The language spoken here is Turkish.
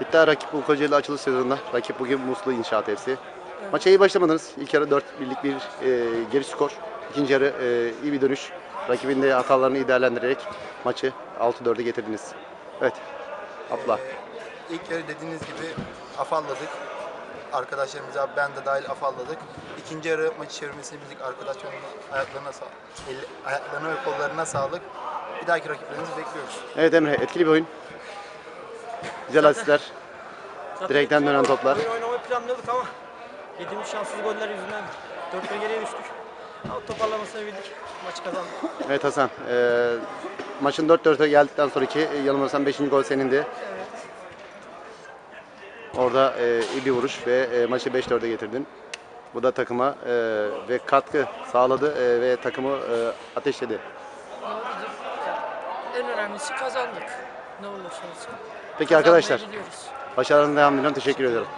İddia rakip bu Kocaeli açılış sezonunda. Rakip bugün Muslu İnşaat FC. Maça iyi başlamadınız. İlk yarı 4 birlik bir e, geri skor. İkinci yarı e, iyi bir dönüş. Rakibin de hatalarını iyi değerlendirerek maçı 6-4'e getirdiniz. Evet. Abla. Ee, ilk yarı dediğiniz gibi afalladık. Arkadaşlarımıza ben de dahil afalladık. İkinci yarı maçı çevirmesini bildik. Arkadaşlarımın ayaklarına, sa el- ayaklarına ve kollarına sağlık. Bir dahaki rakiplerimizi bekliyoruz. Evet Emre etkili bir oyun. Güzel asistler. Direkten dönen toplar. Oyun oynamayı planlıyorduk ama yediğimiz şanssız goller yüzünden 4 geriye düştük. Ama toparlamasını bildik. Maçı kazandık. Evet Hasan. e, maçın 4-4'e geldikten sonraki yanılmıyorsam 5. gol senindi. Orada e, iyi bir vuruş ve e, maçı 5-4'e getirdin. Bu da takıma e, ve katkı sağladı e, ve takımı e, ateşledi. Doğrudur. Ya, en önemlisi kazandık. Ne olursa olsun. Peki arkadaşlar başarılarınızın devamını diliyorum. Teşekkür ediyorum.